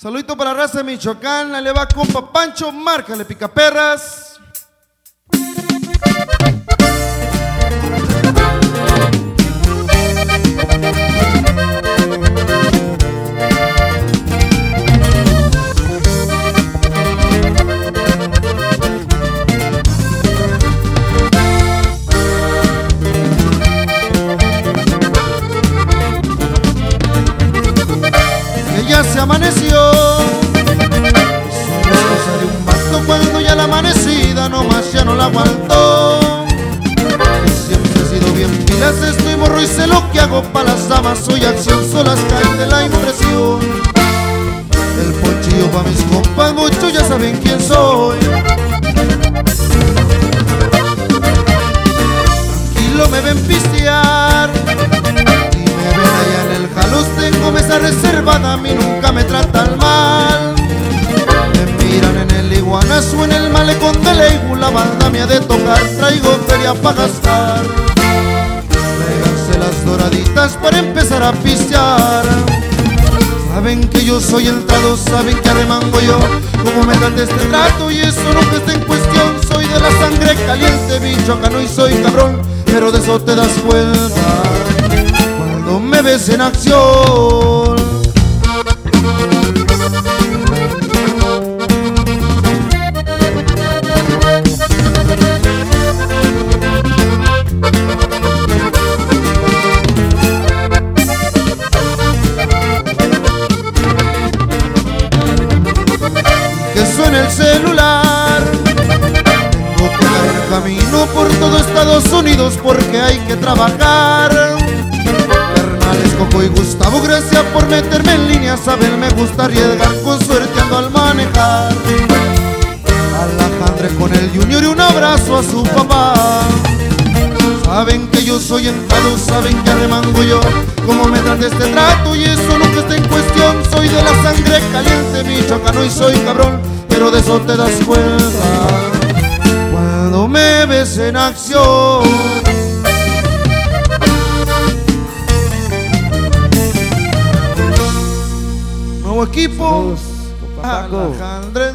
Saludito para la raza de Michoacán, le va compa Pancho, márcale picaperras. Se amaneció. Solo sale un vato cuando ya la amanecida nomás ya no la aguantó. Siempre he sido bien pilas, estoy morro y sé lo que hago para las damas. Soy acción, solas caen de la impresión. El ponchillo pa' mis compas, muchos ya saben quién soy. Tranquilo me ven pistear Reservada, a mí nunca me tratan mal. Me miran en el iguanas o en el malecón de Leibu, la banda me ha de tocar. Traigo feria para gastar. Tráiganse las doraditas para empezar a pistear. Saben que yo soy entrado, saben que arremango yo Como me dan de este trato y eso nunca está en cuestión Soy de la sangre caliente, bicho, acá no y soy cabrón Pero de eso te das cuenta Cuando me ves en acción suene el celular. Tengo que dar camino por todo Estados Unidos porque hay que trabajar. Carnales Coco y Gustavo, gracias por meterme en línea. Saben, me gusta arriesgar con suerte ando al manejar. Alejandre con el Junior y un abrazo a su papá. Saben que yo soy entrado, saben que arremango yo Como me dan de este trato y eso nunca está en cuestión Soy de la sangre caliente, michoacano y soy cabrón Pero de eso te das cuenta. Cuando me ves en acción. Nuevo equipo. Alejandre